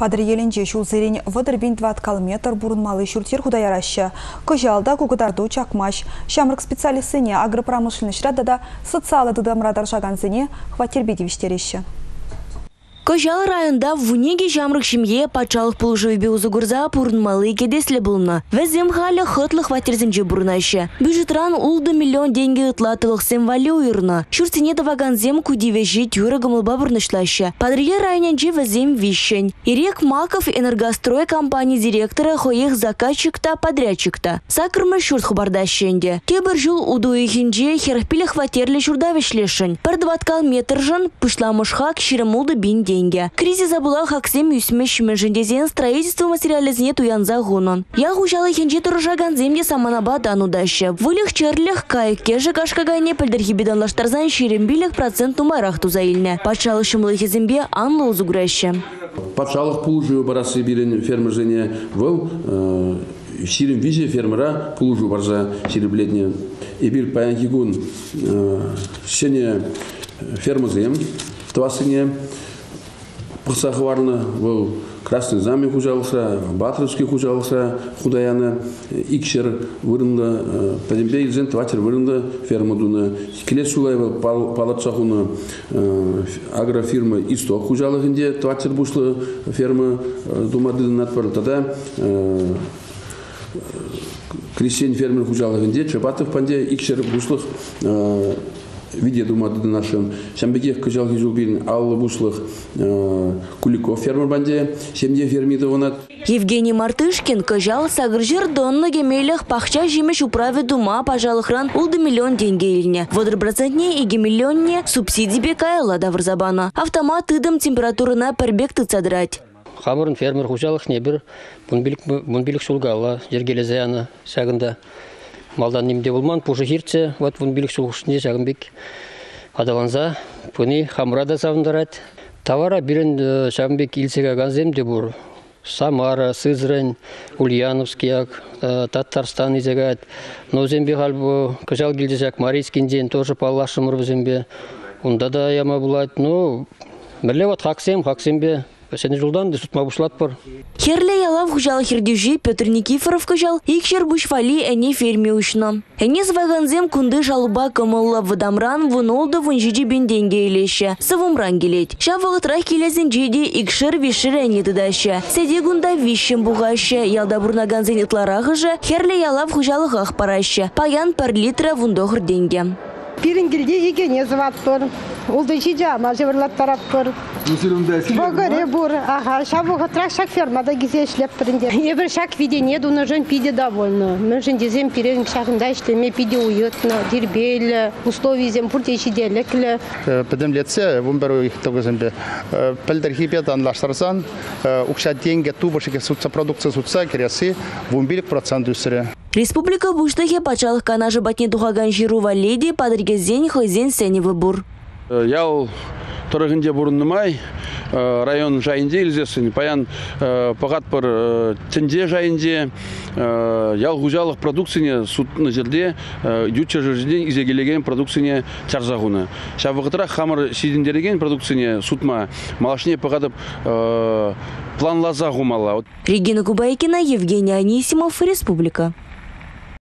Падыр еленже шулзырен вадырбин 20 километр бурынмалы шүртер худаярашы. Кожалда кугударду чакмаш. Шамрык специалистыне агропромышленность радада социалы дыдамрадар шаганзыне хватербедивиштереші. Кожал районда в Вунеге жамрык шимье пачалық пулжы беузы пурнмалы кедеслі бұлна. Вәзім халі хытлық ватерзімже бұрнашы. Бюджетран улды миллион деньги ытлатылық символі уйырна. Шүрсіне даваганзем кудивежі тюрі гымылба бұрнышлашы. Падрие районенже вәзім вишен. Ирек Маков энергострой компании директора хоех заказчикта подрядчикта. Сакырмы шүрт хубардащенде. Кебір жыл удуихинже херпілі хватерлі шурдавишлешін. Пір дваткал метржын пышламышхак ширемулды бин деньги. Кризис забыла хаксем юсмеш межендезен строительство материализне туянза гунон. Я хужалы хенже туржаган земде саманаба данудаща. Вылих черлих кайык кежі кашкагайне пілдірхи беданлаштарзан ширембилік процент нумайрақ тузаилне. Патшалы шымлы хезембе анлы узуграща. Патшалық пулжу барасы бирен фермер жене выл ширим визе фермера пулжу барза ширеблетне. Эбир паян кигун сене фермазем твасыне Пырсахварны бұл Красный Замок хужалыса, Батыровский хужалыса, Худаяны, Икшер вырынды, Падембе Илзен Тватер вырынды фермадуны. Келес шулай бұл Палатшахуны агрофирма Исток хужалығынде Тватер бұшлы ферма думадыдын атпар. Тада крестьян фермер хужалығынде Чабатов панде Икшер бұшлық виде думады нашим шамбекех кыжал хижул бирин аллы бушлых куликов фермер банде семде фермиды онат Евгений Мартышкин кыжал сагыржыр донны гемелях пахча жимеш управе дума пожалыхран улды миллион деньги илне. Водыр процентне иги миллионне субсидий бекайла давырзабана. Автомат ыдым температурына пербек тыцадрать. Хамырын фермер хужалық не бір мұнбилік сулгала жергелезе аны сәгінді малдан немде болман пужы хирце вот вон билик сулушне сагынбек адаланза пуни хамрада савындарат товара бирен сагынбек илсега ганзем де бур Самара, Сызрань, Ульяновский, Татарстан изегат. Но зембе халбу кыжал гилдесак Марийский день тоже палашым рвзембе. Унда да яма булат. Ну, мерле вот хаксем, хаксембе. Сені жылдан да сұтма бұшлат бар. Херле ялав хужал хердюжи Петр Никифоров кыжал икшер бушвали әне ферме ушна. Әне зваганзем кунды жалуба кымылла вадамран вынолды вынжиджи бенденге илеші. Сывымран келет. Ша вағытрах келезін жеде икшер вишір әне дыдашы. Седе гунда вишім бұғашы. Ялда бурнаганзен итларағыжы херле ялав хужалығақ парашы. Паян пар литра вундоғыр денге. Пирингилде егене зват тұр. Улды жиджама жевырлат тарап тұр. Богоре бур, ага, шабуға трак шак фермада гизе ішлеп бірінде. Ебір шак видене дуна жөн пиде довольно. Мен жын дезем пирен шағында ішлеме пиде уютно, дербелі, условий зем пурте шиделіклі. Підім летсе, вымберу их тогызымбе. Пілдір хипет анлаштарсан, укша деньги тубышыке сутса продукция сутса кереси, вумбилік процент үсірі. Республика буштахе пачалық канажы батне тухаган жиру валеди падыргезен хойзен сәне выбур. Ял тұрығынде бұрыннымай район жайынде илзесін паян пағат бір тінде жайынде ял ғужалық продукцияне сутны жерде ютча жерден изегелеген продукцияне чарзағуны. Шабығытыра хамыр сидіндереген продукцияне сутма малашне пағадып планлаза ғумала. Регина Кубайкина, Евгений Анисимов, Республика.